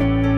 Bye.